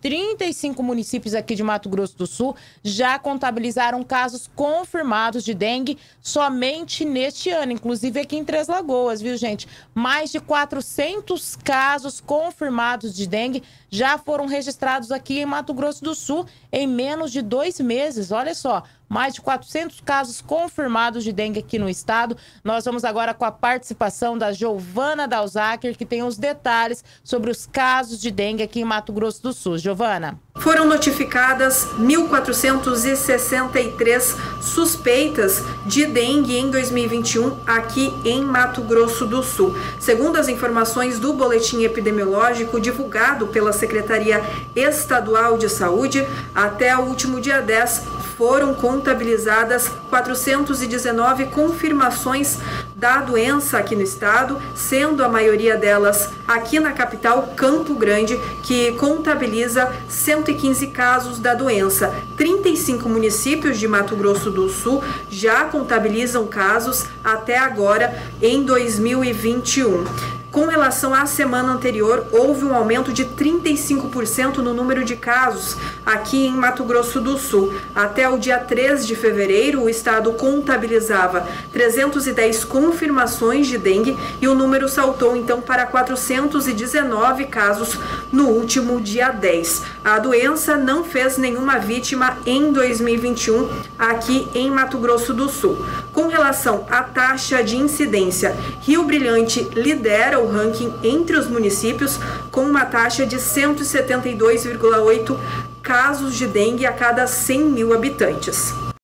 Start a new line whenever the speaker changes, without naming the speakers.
35 municípios aqui de Mato Grosso do Sul já contabilizaram casos confirmados de dengue somente neste ano, inclusive aqui em Três Lagoas, viu, gente? Mais de 400 casos confirmados de dengue já foram registrados aqui em Mato Grosso do Sul em menos de dois meses. Olha só, mais de 400 casos confirmados de dengue aqui no estado. Nós vamos agora com a participação da Giovana Dalzaker, que tem os detalhes sobre os casos de dengue aqui em Mato Grosso do Sul. Giovana.
Foram notificadas 1.463 suspeitas de dengue em 2021 aqui em Mato Grosso do Sul. Segundo as informações do boletim epidemiológico divulgado pela Secretaria Estadual de Saúde, até o último dia 10 foram contabilizadas 419 confirmações da doença aqui no estado, sendo a maioria delas aqui na capital Campo Grande, que contabiliza 115 casos da doença. 35 municípios de Mato Grosso do Sul já contabilizam casos até agora em 2021. Com relação à semana anterior, houve um aumento de 35% no número de casos aqui em Mato Grosso do Sul. Até o dia 3 de fevereiro, o estado contabilizava 310 confirmações de dengue e o número saltou então para 419 casos no último dia 10. A doença não fez nenhuma vítima em 2021 aqui em Mato Grosso do Sul. Com relação à taxa de incidência, Rio Brilhante o ranking entre os municípios com uma taxa de 172,8 casos de dengue a cada 100 mil habitantes.